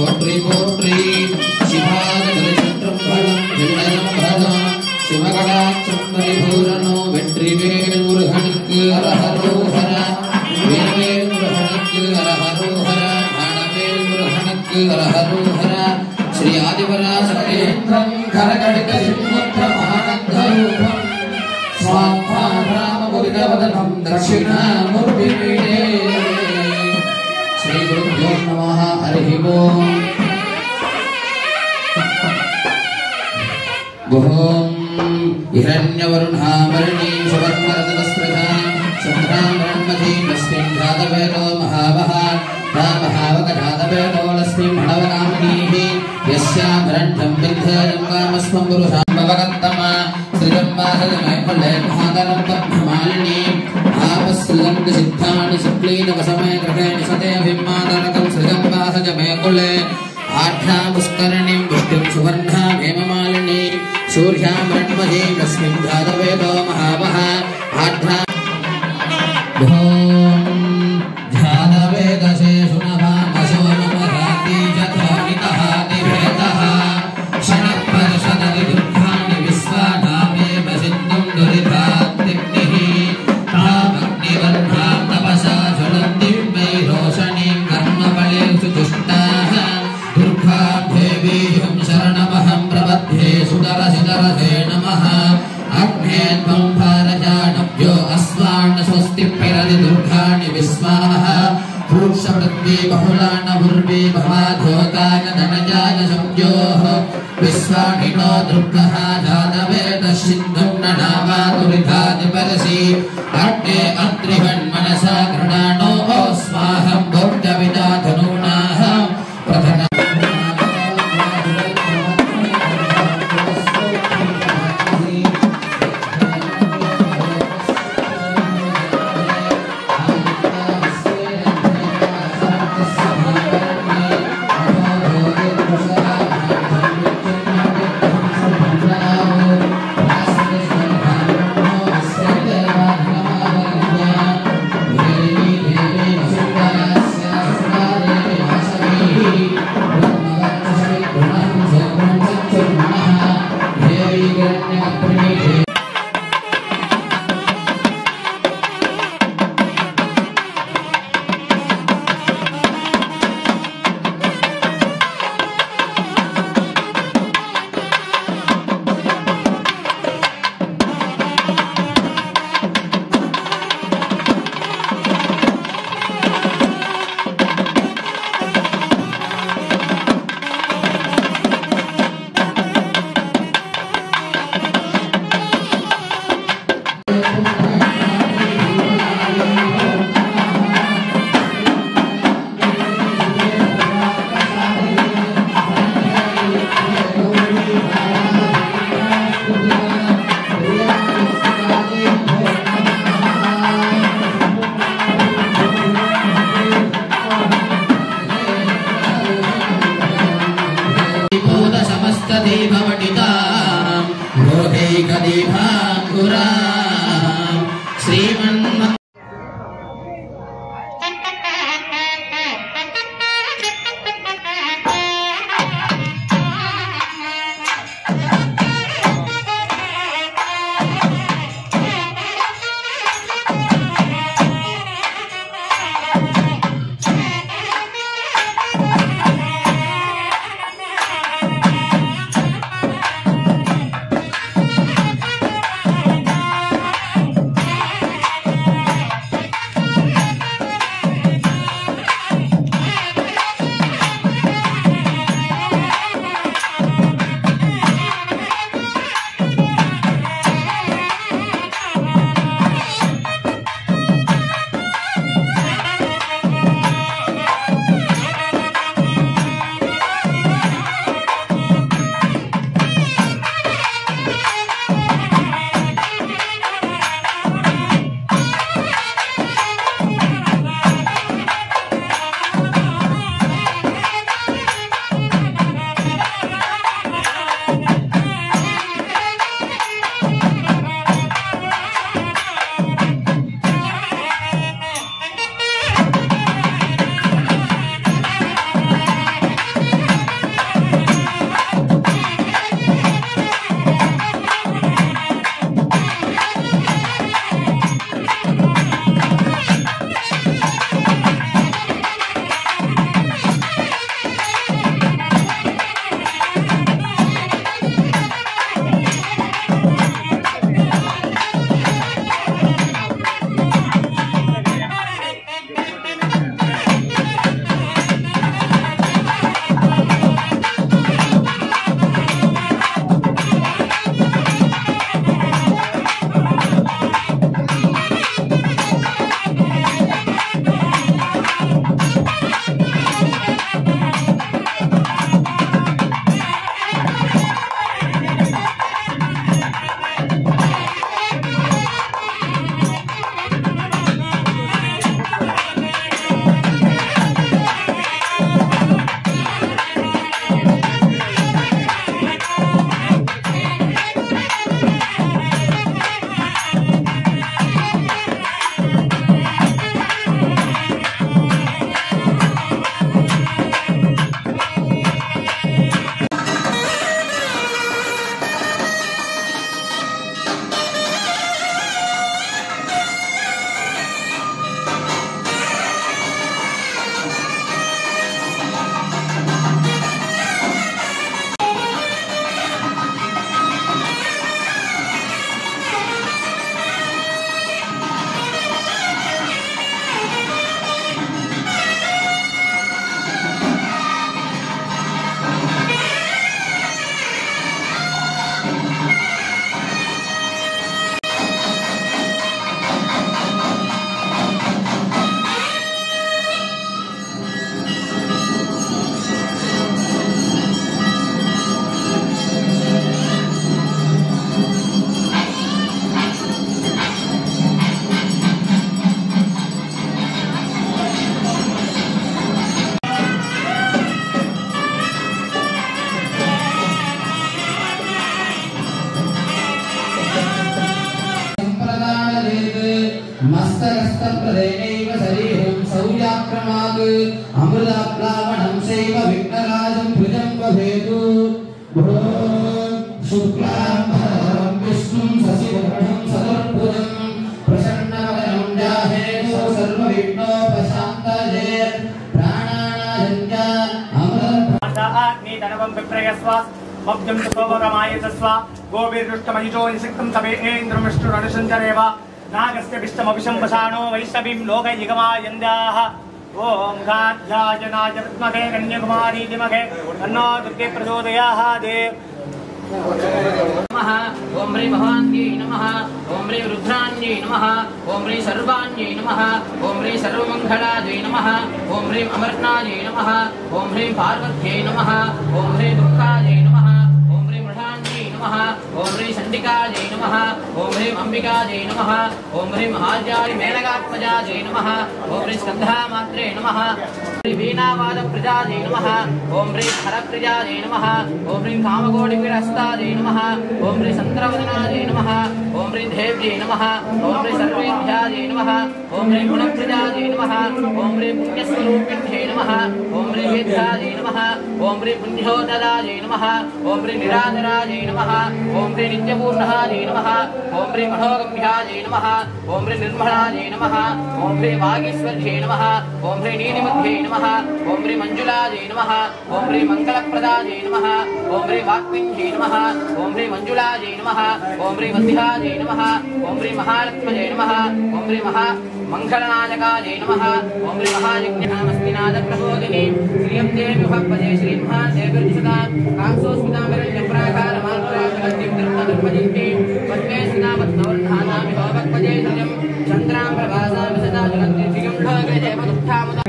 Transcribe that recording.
போற்றி போற்றி. गुहोम् हिरण्यवरुणामरणि सुवर्णरतस्रजा सन्ध्रामरण्मधीमस्मिन् जातवेदो महावः रामहावकजातवेदो लस्मिन् मणवनामिनीः यस्याभरण्यं विद्धयं कामस्मं पुरुषाम्बवगन्तम श्रीजम्बाहजमयफले महादरं पद्ममालिनी आपस्सृजन्त सिद्धानि शुक्लीनवसमय गृहे निशते अभिमादरकं सृजम्बाहजमयकुले आढ्या पुष्करणीं वृष्टिं सुवर्णा हेममालिनी सूर्यां ऋमहे तस्मिन् जातवेदोमावहा सुदरसिदरसे नमः। अग्ने त्वं भारजानभ्यो अस्वान् स्वस्ति पिरति दुर्गाणि विश्वाः पूर्षपृथ्वी बहुलानभुर्वी भवाधोताय धनजाय संज्ञोः विश्वाणिनो दुर्गः जातवेद सिन्धुं ननावातुरिधादिपरसि अग्ने अत्रिहन्मनसा गृणानो स्वाहं। भोग्यविदा धनूनाः प्रथम โอติกติภาคุรา अग्निधनवं विप्रयस्व मब्जं सोमगमायतस्व गोभिर्दुष्टमहिजो निषिक्तं तवेन्द्रमिष्टुरनुसञ्चरेव नागस्य विष्टमभिषं वसानो वैष्णवीं लोकैगमायन्द्याः ॐ घाध्याजनाय विद्महे कन्याकुमारी धीमहे तन्नो दुर्गे प्रचोदयात् नमः। रे भवान्यै नमः। ओम ह्रीं रुद्रान्यै नमः। ओम ह्रीं सर्वान्यै नमः। ओम ह्रीं सर्वमङ्गलायै नमः। ओम ह्रीं अमर्नायै नमः। ओम ह्रीं पार्वत्यै नमः। ओम ह्रीं दुःखायै नमः। नमः ओम ह्रीं चण्डिकायै नमः ओम ह्रीं अम्बिकायै नमः ओम ह्रीं महाज्याय मेनकात्मजायै नमः ओम ह्रीं स्कन्धामात्रे नमः वीणावादप्रजायै नमः ॐ ह्रीं हरप्रजायै नमः नम ओं कामकोटिविरस्तायै नमः ॐ ह्रीं चन्द्रवदनायै नमः ॐ ह्रीं देव्यै नमः ॐ ह्रीं सर्वेभ्यायै नमः ओम रे गुणप्रजाय नमः ओम रे पुण्यस्वरूपिण्यै नमः ओम रे वेद्याय नमः ओम रे पुण्योदराय नमः ओम रे निराधराय नमः ओम रे नित्यपूर्णाय नमः ओम रे मनोगम्याय नमः ओम रे निर्मलाय नमः ओम रे वागीश्वर्यै नमः ओम रे नीलिमध्यै नमः ओम रे मञ्जुलाय नमः ओम रे रे वाक्पिण्यै नमः ओम रे मञ्जुलाय नमः ओम रे वन्ध्याय नमः ओम ह्री महारत्मजे नमः। ओं ह्री महा मङ्गलनायकाजे नमः। ओं ह्री महायज्ञामस्मिनादप्रबोधिनी श्रियं देव्युभपदे श्रीमहा देवीर्जुषदां कांसोऽस्मितामिरण्यप्राकारमान्तराकलद्यं धर्मधर्मजिष्टे पद्मे श्रीनामत्नवर्धानामि भवभक्पदे श्रियं चन्द्रां प्रभासामि सदा जगन्ति श्रियं भगजे मदुःखामुदा